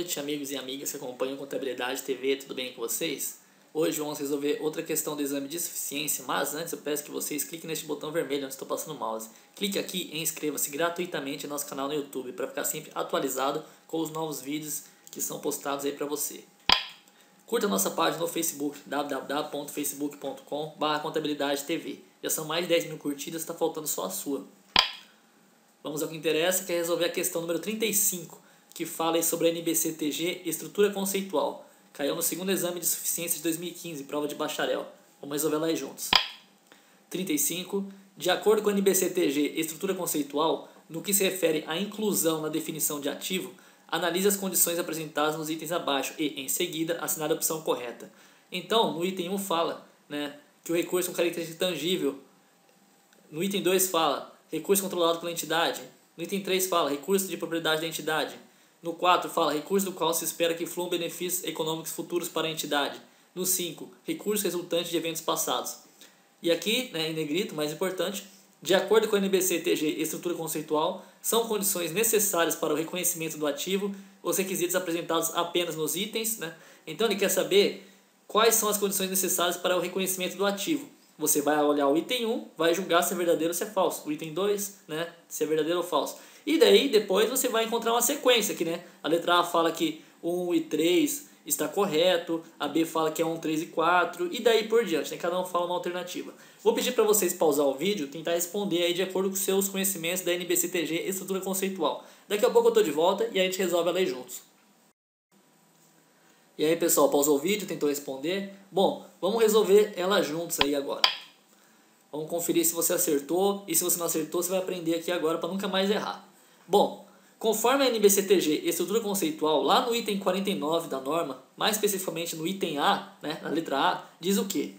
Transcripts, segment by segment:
noite, amigos e amigas que acompanham Contabilidade TV, tudo bem com vocês? Hoje vamos resolver outra questão do exame de suficiência, mas antes eu peço que vocês cliquem neste botão vermelho onde estou passando o mouse. Clique aqui e inscreva-se gratuitamente no nosso canal no YouTube para ficar sempre atualizado com os novos vídeos que são postados aí para você. Curta nossa página no Facebook, www.facebook.com.br contabilidade TV. Já são mais de 10 mil curtidas, está faltando só a sua. Vamos ao que interessa, que é resolver a questão número 35 que fala sobre a NBCTG Estrutura Conceitual. Caiu no segundo exame de suficiência de 2015, prova de bacharel. Vamos resolver lá juntos. 35. De acordo com a NBCTG Estrutura Conceitual, no que se refere à inclusão na definição de ativo, analise as condições apresentadas nos itens abaixo e, em seguida, assinar a opção correta. Então, no item 1 fala né, que o recurso é um característica tangível. No item 2 fala recurso controlado pela entidade. No item 3 fala recurso de propriedade da entidade. No 4, fala recurso do qual se espera que fluam benefícios econômicos futuros para a entidade. No 5, recurso resultante de eventos passados. E aqui, né, em negrito, mais importante, de acordo com a NBC-TG Estrutura Conceitual, são condições necessárias para o reconhecimento do ativo os requisitos apresentados apenas nos itens. Né? Então, ele quer saber quais são as condições necessárias para o reconhecimento do ativo. Você vai olhar o item 1, vai julgar se é verdadeiro ou se é falso. O item 2, né, se é verdadeiro ou falso. E daí depois você vai encontrar uma sequência aqui, né? A letra A fala que 1 e 3 está correto, a B fala que é 1, 3 e 4 e daí por diante, né? Cada um fala uma alternativa. Vou pedir para vocês pausar o vídeo, tentar responder aí de acordo com seus conhecimentos da NBCTG estrutura conceitual. Daqui a pouco eu tô de volta e a gente resolve ela aí juntos. E aí, pessoal, pausou o vídeo, tentou responder? Bom, vamos resolver ela juntos aí agora. Vamos conferir se você acertou e se você não acertou, você vai aprender aqui agora para nunca mais errar. Bom, conforme a NBCTG estrutura conceitual, lá no item 49 da norma, mais especificamente no item A, né, na letra A, diz o que?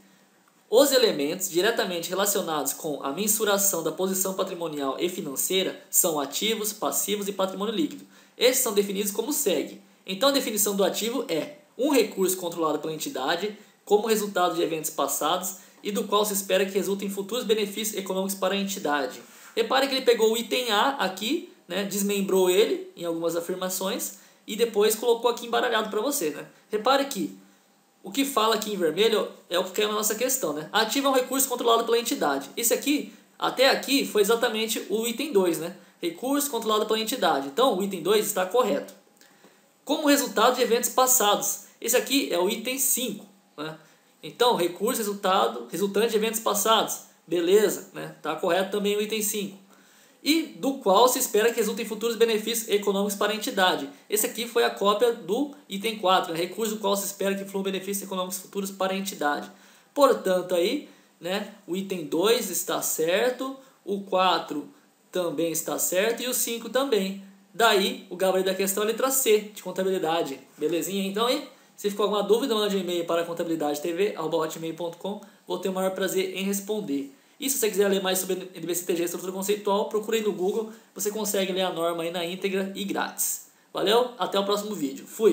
Os elementos diretamente relacionados com a mensuração da posição patrimonial e financeira são ativos, passivos e patrimônio líquido. Estes são definidos como segue. Então a definição do ativo é um recurso controlado pela entidade como resultado de eventos passados e do qual se espera que resultem futuros benefícios econômicos para a entidade. Repare que ele pegou o item A aqui né, desmembrou ele em algumas afirmações e depois colocou aqui embaralhado para você. Né? Repare que o que fala aqui em vermelho é o que caiu na nossa questão. Né? Ativa é um recurso controlado pela entidade. Esse aqui, até aqui, foi exatamente o item 2. Né? Recurso controlado pela entidade. Então, o item 2 está correto. Como resultado de eventos passados. Esse aqui é o item 5. Né? Então, recurso resultado, resultante de eventos passados. Beleza, né? Tá correto também o item 5 e do qual se espera que resultem futuros benefícios econômicos para a entidade. Esse aqui foi a cópia do item 4, né? recurso do qual se espera que fluam benefícios econômicos futuros para a entidade. Portanto, aí, né, o item 2 está certo, o 4 também está certo e o 5 também. Daí, o gabarito da questão é a letra C, de contabilidade. Belezinha? Então, aí, se ficou alguma dúvida, mande um e-mail para contabilidadetv.com. Vou ter o maior prazer em responder. E se você quiser ler mais sobre NBCTG estrutura conceitual, procure aí no Google, você consegue ler a norma aí na íntegra e grátis. Valeu, até o próximo vídeo. Fui!